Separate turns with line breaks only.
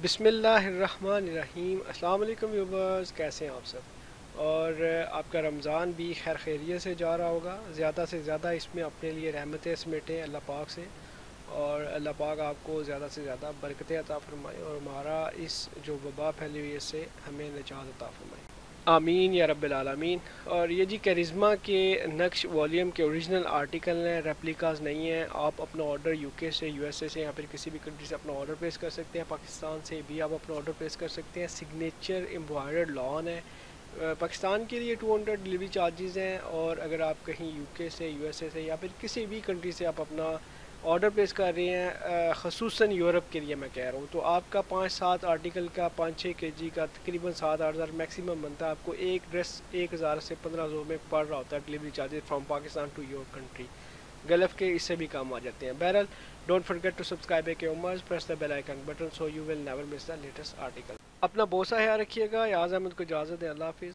بسم اللہ الرحمن الرحیم۔ السلام علیکم ویوبرز کیسے ہیں آپ سب؟ اور آپ کا رمضان بھی خیر خیریت سے جا رہا ہوگا۔ زیادہ سے زیادہ اس میں اپنے لیے رحمتیں سمیٹیں اللہ پاک سے۔ اور اللہ پاک آپ کو زیادہ سے زیادہ برکتیں عطا فرمائے اور ہمارا اس جو وبا پھیلی ہوئی اس سے ہمیں نجات عطا فرمائے۔ آمین یا رب العالمین۔ اور یہ جی کیرزما کے نقش والیوم کے اوریجنل آرٹیکل ہیں ریپلیکاز نہیں ہیں۔ آپ اپنا آرڈر یو کے سے یو ایس اے سے یا پھر کسی بھی کنٹری سے اپنا آرڈر پلیس کر سکتے ہیں۔ پاکستان سے بھی آپ اپنا آرڈر پلیس کر سکتے ہیں۔ سگنیچر امبوائڈ لان ہے۔ پاکستان کے لیے ٹو ہنڈریڈ ڈلیوری چارجز ہیں۔ اور اگر آپ کہیں یو کے سے یو ایس اے سے یا پھر کسی بھی کنٹری سے آپ اپنا آرڈر پلیس کر رہے ہیں خصوصاً یورپ کے لیے میں کہہ رہا ہوں۔ تو آپ کا پانچ سات آرٹیکل کا پانچ چھ کے جی کا تقریباً سات آٹھ ہزار میکسیمم بنتا ہے۔ آپ کو ایک ڈریس ایک ہزار سے پندرہ سو میں پڑ رہا ہوتا ہے، delivery charges from Pakistan to your country. Gulf کے اس سے بھی کام آ جاتے ہیں۔ بہرحال ڈونٹ فرگیٹ ٹو سبسکرائب کے عمرز press the bell icon button so you will never miss the latest article اپنا بہت سا خیال رکھیے گا۔ یاز احمد کو اجازت ہے اللہ حافظ۔